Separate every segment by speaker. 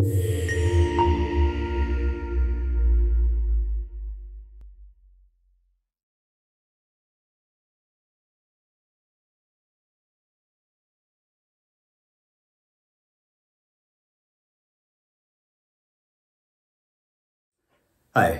Speaker 1: Hi,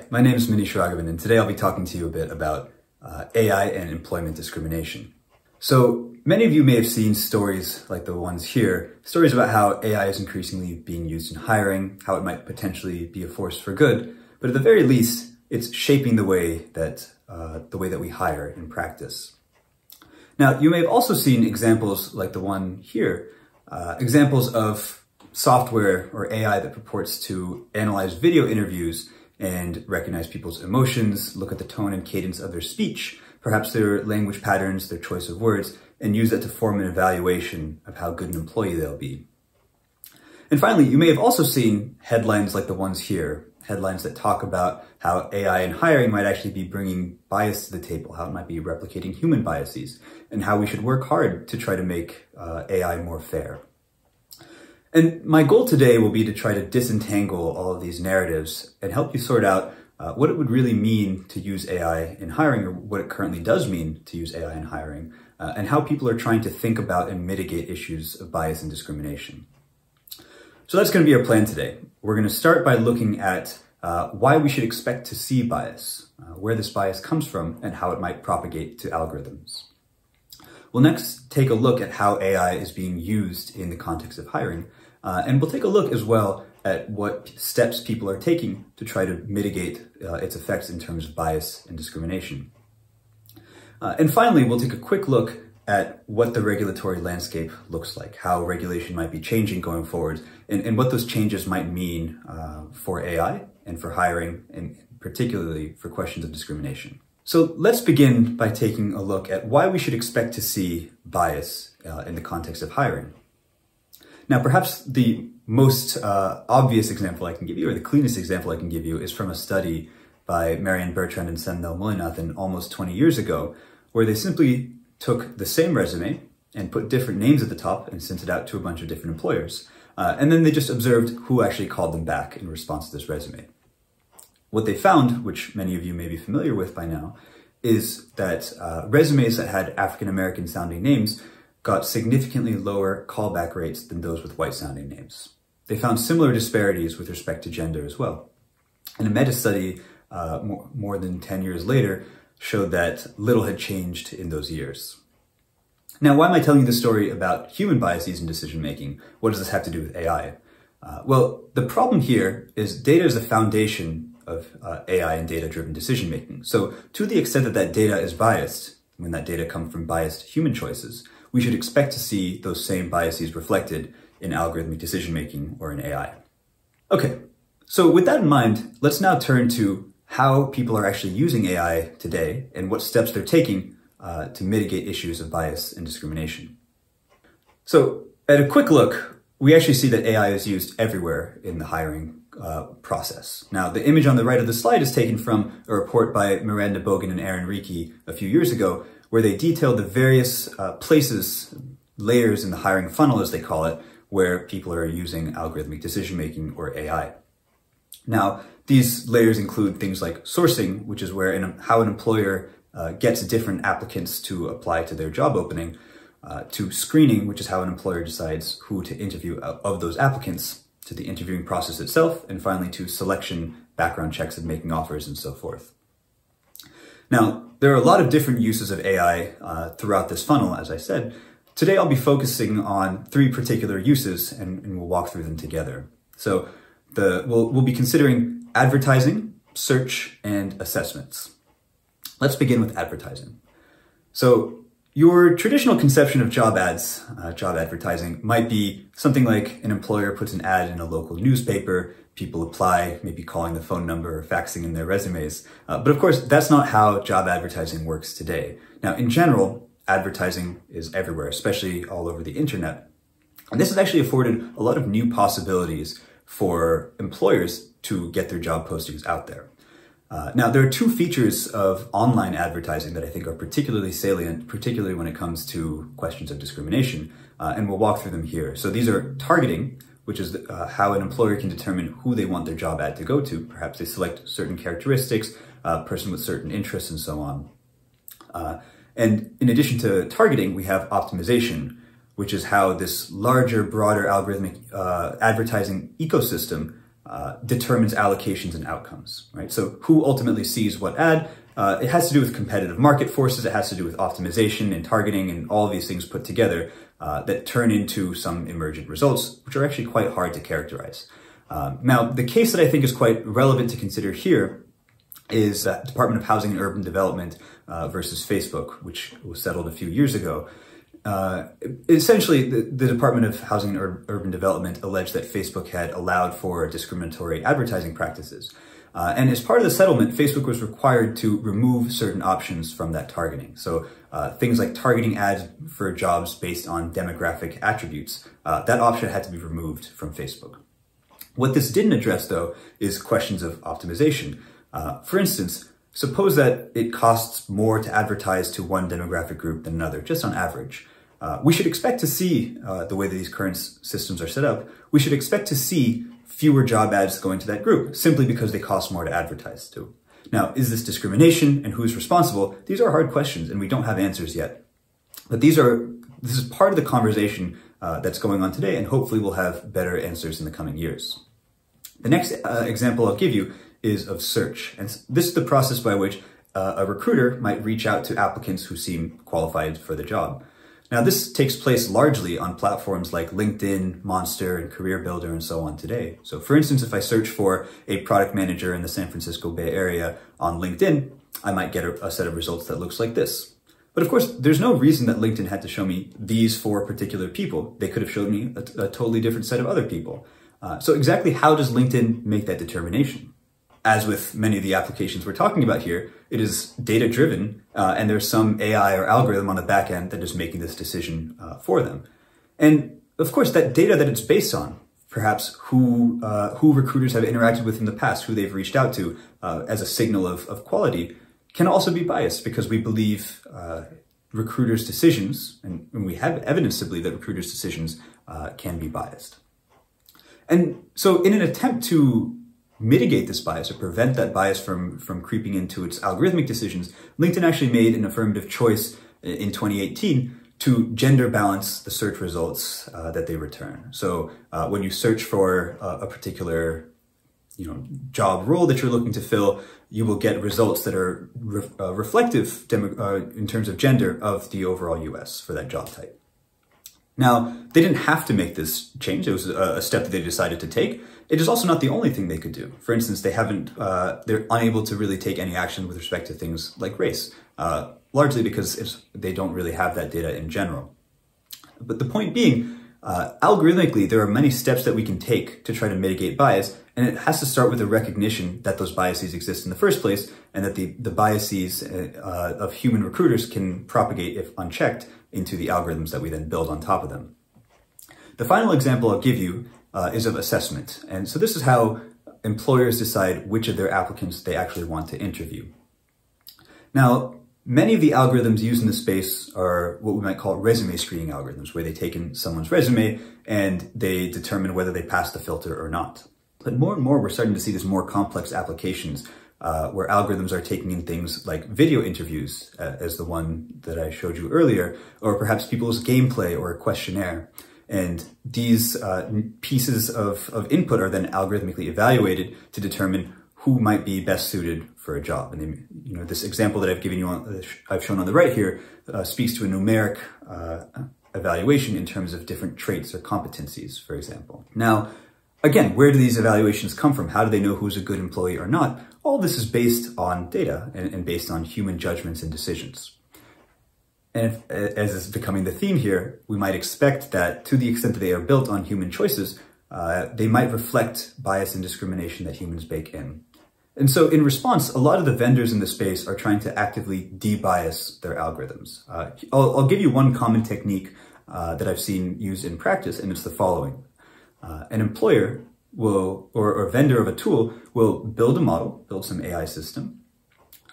Speaker 1: my name is Manish Raghavan, and today I'll be talking to you a bit about uh, AI and employment discrimination. So, many of you may have seen stories like the ones here, stories about how AI is increasingly being used in hiring, how it might potentially be a force for good, but at the very least, it's shaping the way that, uh, the way that we hire in practice. Now, you may have also seen examples like the one here, uh, examples of software or AI that purports to analyze video interviews and recognize people's emotions, look at the tone and cadence of their speech, perhaps their language patterns, their choice of words, and use that to form an evaluation of how good an employee they'll be. And finally, you may have also seen headlines like the ones here, headlines that talk about how AI in hiring might actually be bringing bias to the table, how it might be replicating human biases, and how we should work hard to try to make uh, AI more fair. And my goal today will be to try to disentangle all of these narratives and help you sort out uh, what it would really mean to use AI in hiring or what it currently does mean to use AI in hiring uh, and how people are trying to think about and mitigate issues of bias and discrimination. So that's going to be our plan today. We're going to start by looking at uh, why we should expect to see bias, uh, where this bias comes from, and how it might propagate to algorithms. We'll next take a look at how AI is being used in the context of hiring, uh, and we'll take a look as well at what steps people are taking to try to mitigate uh, its effects in terms of bias and discrimination. Uh, and finally, we'll take a quick look at what the regulatory landscape looks like, how regulation might be changing going forward, and, and what those changes might mean uh, for AI and for hiring, and particularly for questions of discrimination. So let's begin by taking a look at why we should expect to see bias uh, in the context of hiring. Now, perhaps the most uh, obvious example I can give you, or the cleanest example I can give you, is from a study by Marianne Bertrand and Sendhil Mullainathan almost 20 years ago, where they simply took the same resume and put different names at the top and sent it out to a bunch of different employers. Uh, and then they just observed who actually called them back in response to this resume. What they found, which many of you may be familiar with by now, is that uh, resumes that had African American sounding names got significantly lower callback rates than those with white sounding names. They found similar disparities with respect to gender as well. And a meta study uh, more, more than 10 years later showed that little had changed in those years. Now, why am I telling you this story about human biases in decision making? What does this have to do with AI? Uh, well, the problem here is data is the foundation of uh, AI and data driven decision making. So, to the extent that that data is biased, when that data comes from biased human choices, we should expect to see those same biases reflected in algorithmic decision making or in AI. Okay, so with that in mind, let's now turn to how people are actually using AI today and what steps they're taking uh, to mitigate issues of bias and discrimination. So, at a quick look, we actually see that AI is used everywhere in the hiring uh, process. Now, the image on the right of the slide is taken from a report by Miranda Bogen and Aaron Rieke a few years ago, where they detailed the various uh, places, layers in the hiring funnel, as they call it, where people are using algorithmic decision making or AI. Now, these layers include things like sourcing, which is where an, how an employer uh, gets different applicants to apply to their job opening, uh, to screening, which is how an employer decides who to interview of those applicants, to the interviewing process itself, and finally to selection, background checks, and making offers, and so forth. Now, there are a lot of different uses of AI uh, throughout this funnel, as I said. Today I'll be focusing on three particular uses and, and we'll walk through them together. So the, we'll, we'll be considering advertising, search, and assessments. Let's begin with advertising. So your traditional conception of job ads, uh, job advertising, might be something like an employer puts an ad in a local newspaper people apply, maybe calling the phone number or faxing in their resumes. Uh, but of course, that's not how job advertising works today. Now, in general, advertising is everywhere, especially all over the internet. And this has actually afforded a lot of new possibilities for employers to get their job postings out there. Uh, now, there are two features of online advertising that I think are particularly salient, particularly when it comes to questions of discrimination, uh, and we'll walk through them here. So these are targeting, which is uh, how an employer can determine who they want their job ad to go to. Perhaps they select certain characteristics, a uh, person with certain interests, and so on. And in addition to targeting, we have optimization, which is how this larger, broader algorithmic uh, advertising ecosystem uh, determines allocations and outcomes, right? So who ultimately sees what ad? Uh, it has to do with competitive market forces. It has to do with optimization and targeting and all these things put together uh, that turn into some emergent results, which are actually quite hard to characterize. Um, now, the case that I think is quite relevant to consider here is uh, Department of Housing and Urban Development uh, versus Facebook, which was settled a few years ago. Uh, essentially, the, the, Department of Housing and Ur Urban Development alleged that Facebook had allowed for discriminatory advertising practices. Uh, and as part of the settlement, Facebook was required to remove certain options from that targeting. So uh, things like targeting ads for jobs based on demographic attributes, uh, that option had to be removed from Facebook. What this didn't address, though, is questions of optimization. Uh, for instance, suppose that it costs more to advertise to one demographic group than another, just on average. Uh, we should expect to see, uh, the way that these current systems are set up, we should expect to see fewer job ads going to that group simply because they cost more to advertise to. Now, is this discrimination and who's responsible? These are hard questions and we don't have answers yet. But these are, this is part of the conversation uh, that's going on today and hopefully we'll have better answers in the coming years. The next uh, example I'll give you is of search. And this is the process by which uh, a recruiter might reach out to applicants who seem qualified for the job. Now, this takes place largely on platforms like LinkedIn, Monster, and Career Builder, and so on today. So, for instance, if I search for a product manager in the San Francisco Bay Area on LinkedIn, I might get a, a set of results that looks like this. But of course, there's no reason that LinkedIn had to show me these four particular people. They could have showed me a, a totally different set of other people. Uh, so exactly how does LinkedIn make that determination? As with many of the applications we're talking about here, it is data driven, uh, and there's some AI or algorithm on the back end that is making this decision uh, for them. And of course, that data that it's based on, perhaps who uh, who recruiters have interacted with in the past, who they've reached out to uh, as a signal of, of quality, can also be biased because we believe uh, recruiters' decisions, and, and, we have evidence to believe that recruiters' decisions uh, can be biased. And so, in an attempt to mitigate this bias or prevent that bias from, from creeping into its algorithmic decisions, LinkedIn actually made an affirmative choice in 2018 to gender balance the search results uh, that they return. So uh, when you search for uh, a particular you know, job role that you're looking to fill, you will get results that are re uh, reflective uh, in terms of gender of the overall US for that job type. Now, they didn't have to make this change. It was a, step that they decided to take. It is also not the only thing they could do. For instance, they haven't, uh, they're unable to really take any action with respect to things like race, uh, largely because they don't really have that data in general. But the point being, uh, algorithmically, there are many steps that we can take to try to mitigate bias, and it has to start with a recognition that those biases exist in the first place, and that the, the biases uh, of human recruiters can propagate, if unchecked, into the algorithms that we then build on top of them. The final example I'll give you uh, is of assessment. And so this is how employers decide which of their applicants they actually want to interview. Now, many of the algorithms used in the space are what we might call resume screening algorithms, where they take in someone's resume and they determine whether they pass the filter or not. But more and more, we're starting to see these more complex applications uh, where algorithms are taking in things like video interviews, uh, as the one that I showed you earlier, or perhaps people's gameplay or a questionnaire. And these uh, pieces of, of input are then algorithmically evaluated to determine who might be best suited for a job. And then, you know, this example that I've given you on, I've shown on the right here, uh, speaks to a numeric uh, evaluation in terms of different traits or competencies, for example. Now, again, where do these evaluations come from? How do they know who's a good employee or not? All this is based on data and, and based on human judgments and decisions. And if, as is becoming the theme here, we might expect that to the extent that they are built on human choices, uh, they might reflect bias and discrimination that humans bake in. And so in response, a lot of the vendors in the space are trying to actively de-bias their algorithms. Uh, I'll, I'll, give you one common technique uh, that I've seen used in practice, and it's the following. Uh, an employer will, or, or vendor of a tool will build a model, build some AI system,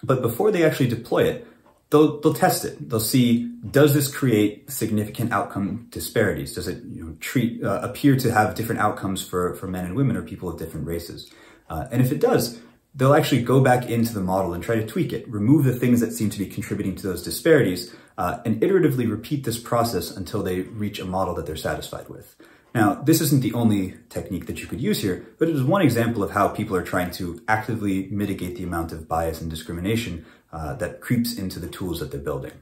Speaker 1: but before they actually deploy it, they'll, they'll test it. They'll see, does this create significant outcome disparities? Does it you know, treat, uh, appear to have different outcomes for, for men and women or people of different races? Uh, and if it does, they'll actually go back into the model and try to tweak it, remove the things that seem to be contributing to those disparities, uh, and iteratively repeat this process until they reach a model that they're satisfied with. Now, this isn't the only technique that you could use here, but it is one example of how people are trying to actively mitigate the amount of bias and discrimination uh, that creeps into the tools that they're building.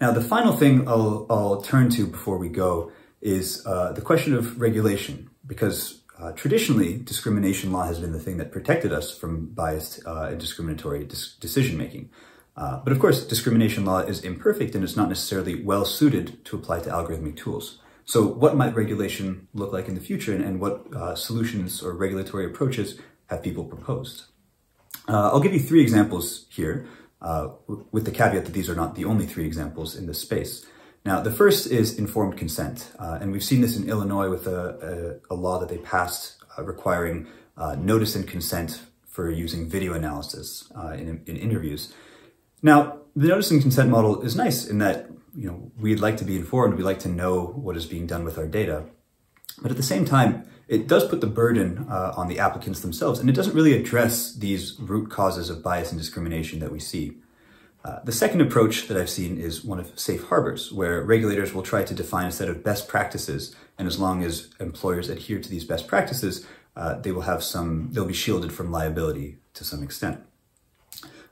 Speaker 1: Now, the final thing I'll, I'll turn to before we go is uh, the question of regulation, because uh, traditionally, discrimination law has been the thing that protected us from biased uh, and discriminatory decision making. Uh, but of course, discrimination law is imperfect and it's not necessarily well suited to apply to algorithmic tools. So what might regulation look like in the future and, and what uh, solutions or regulatory approaches have people proposed? Uh, I'll give you three examples here, uh, with the caveat that these are not the only three examples in this space. Now, the first is informed consent, uh, and we've seen this in Illinois with a, a, a law that they passed uh, requiring uh, notice and consent for using video analysis in, in interviews. Now, the notice and consent model is nice in that you know we'd like to be informed, we like to know what is being done with our data, but at the same time, it does put the burden uh, on the applicants themselves, and it doesn't really address these root causes of bias and discrimination that we see. Uh, the second approach that I've seen is one of safe harbors, where regulators will try to define a set of best practices, and as long as employers adhere to these best practices, uh, they will have some, they'll be shielded from liability to some extent.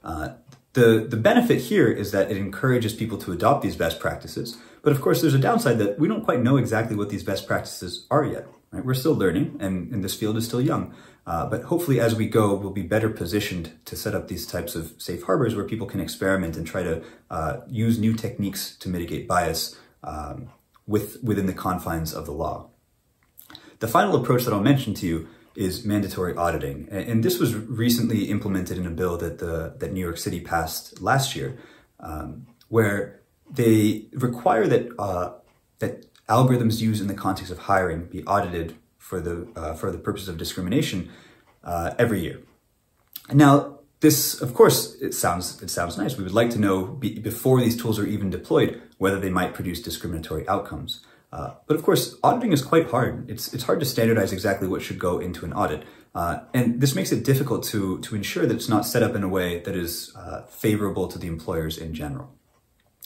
Speaker 1: Uh, the, the benefit here is that it encourages people to adopt these best practices, but of course there's a downside that we don't quite know exactly what these best practices are yet. Right? We're still learning, and, and this field is still young. Uh, but hopefully, as we go, we'll be better positioned to set up these types of safe harbors where people can experiment and try to uh, use new techniques to mitigate bias um, with, within the confines of the law. The final approach that I'll mention to you is mandatory auditing. And, this was recently implemented in a bill that, the, that New York City passed last year, um, where they require that, uh, that algorithms used in the context of hiring be audited for the uh, for the purpose of discrimination uh, every year. Now, this, of course, it sounds it sounds nice. We would like to know be, before these tools are even deployed whether they might produce discriminatory outcomes. Uh, but of course, auditing is quite hard. It's it's hard to standardize exactly what should go into an audit, uh, and this makes it difficult to to ensure that it's not set up in a way that is uh, favorable to the employers in general.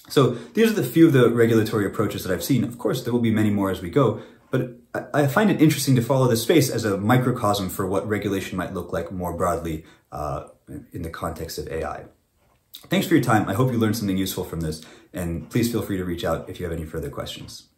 Speaker 1: So these are the few of the regulatory approaches that I've seen. Of course, there will be many more as we go, but I find it interesting to follow this space as a microcosm for what regulation might look like more broadly uh, in the context of AI. Thanks for your time. I hope you learned something useful from this, and please feel free to reach out if you have any further questions.